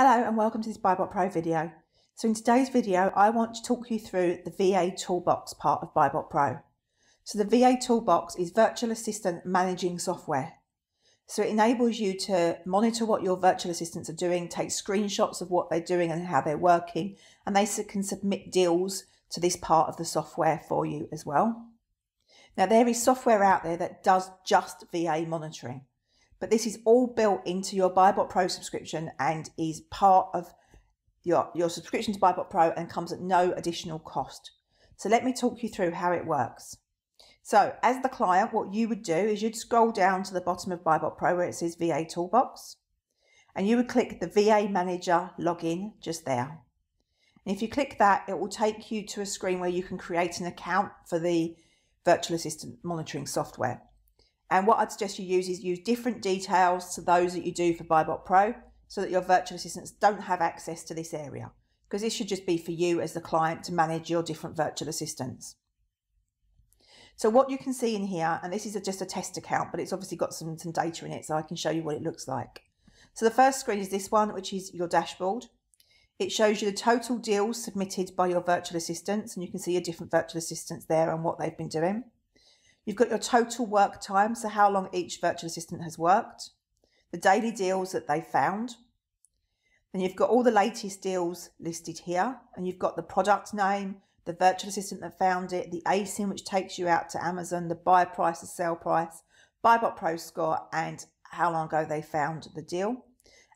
Hello and welcome to this BuyBot Pro video. So in today's video, I want to talk you through the VA Toolbox part of BuyBot Pro. So the VA Toolbox is Virtual Assistant Managing Software. So it enables you to monitor what your virtual assistants are doing, take screenshots of what they're doing and how they're working, and they can submit deals to this part of the software for you as well. Now there is software out there that does just VA monitoring. But this is all built into your BuyBot Pro subscription and is part of your, your subscription to BuyBot Pro and comes at no additional cost. So let me talk you through how it works. So as the client, what you would do is you'd scroll down to the bottom of BuyBot Pro where it says VA Toolbox and you would click the VA Manager login just there. And if you click that, it will take you to a screen where you can create an account for the virtual assistant monitoring software. And what I'd suggest you use is use different details to those that you do for BuyBot Pro so that your virtual assistants don't have access to this area because this should just be for you as the client to manage your different virtual assistants. So what you can see in here, and this is a, just a test account, but it's obviously got some, some data in it so I can show you what it looks like. So the first screen is this one, which is your dashboard. It shows you the total deals submitted by your virtual assistants, and you can see your different virtual assistants there and what they've been doing. You've got your total work time, so how long each virtual assistant has worked, the daily deals that they found. Then you've got all the latest deals listed here, and you've got the product name, the virtual assistant that found it, the ASIN which takes you out to Amazon, the buy price, the sell price, Buybot Pro score, and how long ago they found the deal.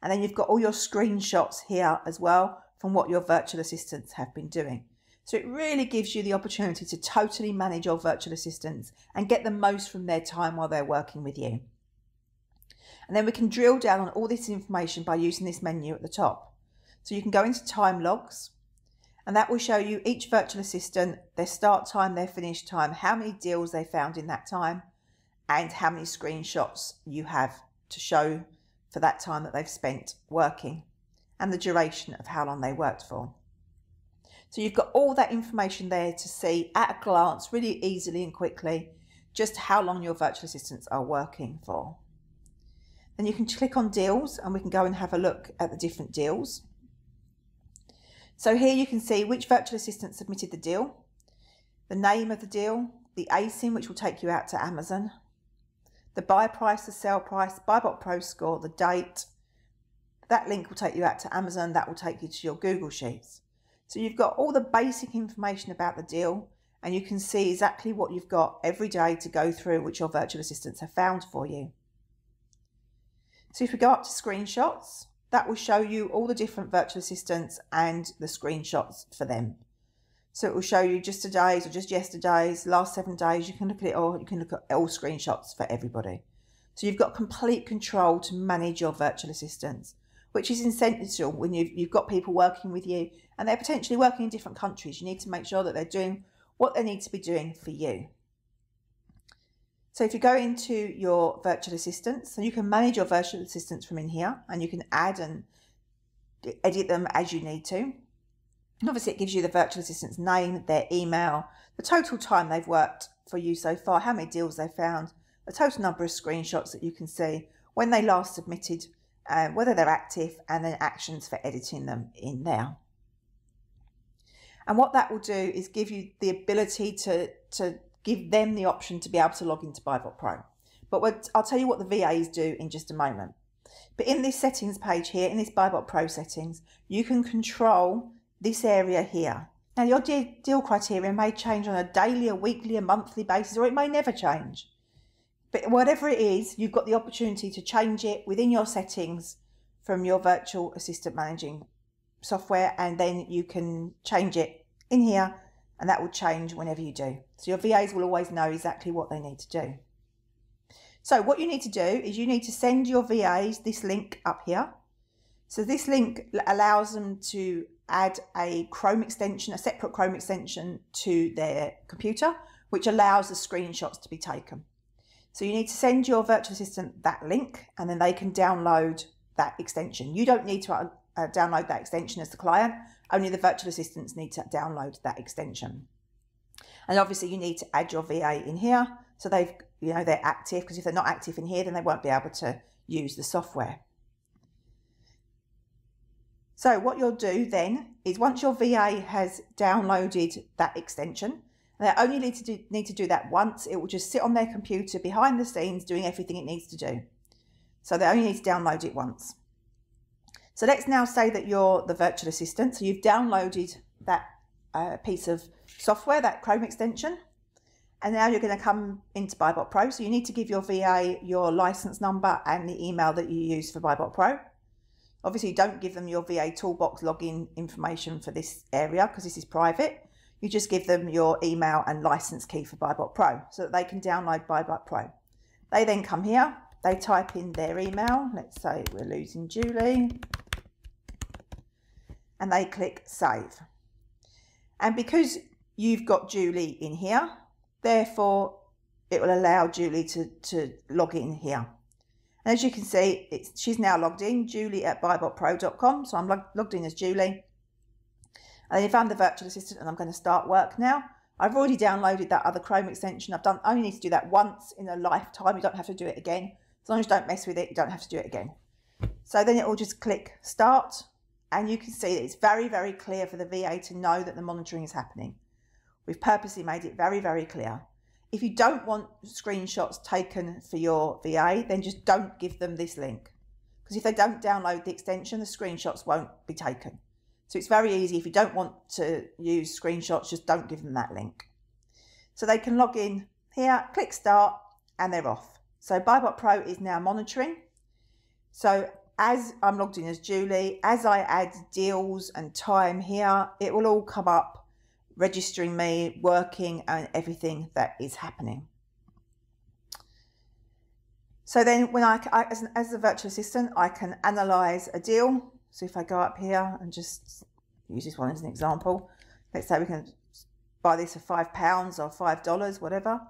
And then you've got all your screenshots here as well from what your virtual assistants have been doing. So it really gives you the opportunity to totally manage your virtual assistants and get the most from their time while they're working with you. And then we can drill down on all this information by using this menu at the top. So you can go into time logs and that will show you each virtual assistant, their start time, their finish time, how many deals they found in that time and how many screenshots you have to show for that time that they've spent working and the duration of how long they worked for. So you've got all that information there to see at a glance, really easily and quickly, just how long your virtual assistants are working for. Then you can click on deals and we can go and have a look at the different deals. So here you can see which virtual assistant submitted the deal, the name of the deal, the ASIN, which will take you out to Amazon, the buy price, the sell price, Buybot Pro score, the date. That link will take you out to Amazon. That will take you to your Google Sheets. So you've got all the basic information about the deal and you can see exactly what you've got every day to go through which your virtual assistants have found for you. So if we go up to screenshots, that will show you all the different virtual assistants and the screenshots for them. So it will show you just today's or just yesterday's, last seven days. You can look at it all. You can look at all screenshots for everybody. So you've got complete control to manage your virtual assistants which is essential when you've, you've got people working with you and they're potentially working in different countries. You need to make sure that they're doing what they need to be doing for you. So if you go into your virtual assistants, so you can manage your virtual assistants from in here and you can add and edit them as you need to. And obviously it gives you the virtual assistant's name, their email, the total time they've worked for you so far, how many deals they found, the total number of screenshots that you can see, when they last submitted um, whether they're active, and then actions for editing them in there. And what that will do is give you the ability to, to give them the option to be able to log into BuyBot Pro. But what I'll tell you what the VAs do in just a moment. But in this settings page here, in this BuyBot Pro settings, you can control this area here. Now your deal criteria may change on a daily, a weekly, a monthly basis, or it may never change. But whatever it is, you've got the opportunity to change it within your settings from your virtual assistant managing software, and then you can change it in here, and that will change whenever you do. So your VAs will always know exactly what they need to do. So what you need to do is you need to send your VAs this link up here. So this link allows them to add a Chrome extension, a separate Chrome extension to their computer, which allows the screenshots to be taken. So you need to send your virtual assistant that link and then they can download that extension. You don't need to uh, uh, download that extension as the client, only the virtual assistants need to download that extension. And obviously you need to add your VA in here so they've, you know, they're active because if they're not active in here, then they won't be able to use the software. So what you'll do then is once your VA has downloaded that extension, they only need to do, need to do that once, it will just sit on their computer behind the scenes doing everything it needs to do. So they only need to download it once. So let's now say that you're the virtual assistant. So you've downloaded that uh, piece of software, that Chrome extension, and now you're going to come into BuyBot Pro. So you need to give your VA your license number and the email that you use for BuyBot Pro. Obviously, don't give them your VA Toolbox login information for this area because this is private. You just give them your email and license key for BuyBot Pro so that they can download BuyBot Pro. They then come here, they type in their email. Let's say we're losing Julie. And they click save. And because you've got Julie in here, therefore it will allow Julie to, to log in here. And as you can see, she's now logged in, julie at buybotpro.com. So I'm log, logged in as Julie. And if I'm the virtual assistant and I'm going to start work now, I've already downloaded that other Chrome extension. I've done only need to do that once in a lifetime. You don't have to do it again. As long as you don't mess with it, you don't have to do it again. So then it will just click start and you can see that it's very, very clear for the VA to know that the monitoring is happening. We've purposely made it very, very clear. If you don't want screenshots taken for your VA, then just don't give them this link. Because if they don't download the extension, the screenshots won't be taken. So it's very easy. If you don't want to use screenshots, just don't give them that link. So they can log in here, click start, and they're off. So BuyBot Pro is now monitoring. So as I'm logged in as Julie, as I add deals and time here, it will all come up registering me, working, and everything that is happening. So then when I, as, an, as a virtual assistant, I can analyze a deal. So if I go up here and just use this one as an example, let's say we can buy this for five pounds or five dollars, whatever.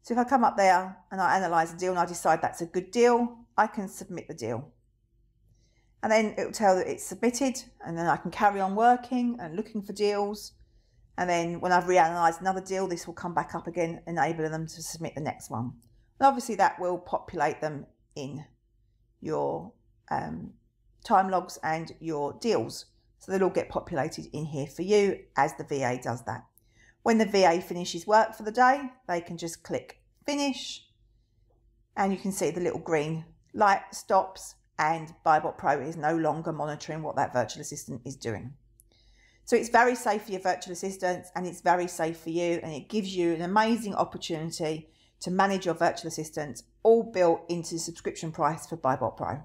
So if I come up there and I analyze a deal and I decide that's a good deal, I can submit the deal. And then it will tell that it's submitted and then I can carry on working and looking for deals and then when I've reanalyzed another deal, this will come back up again, enabling them to submit the next one. And obviously that will populate them in your um, time logs and your deals. So they'll all get populated in here for you as the VA does that. When the VA finishes work for the day, they can just click finish and you can see the little green light stops and BuyBot Pro is no longer monitoring what that virtual assistant is doing. So it's very safe for your virtual assistants and it's very safe for you and it gives you an amazing opportunity to manage your virtual assistant all built into the subscription price for BuyBot Pro.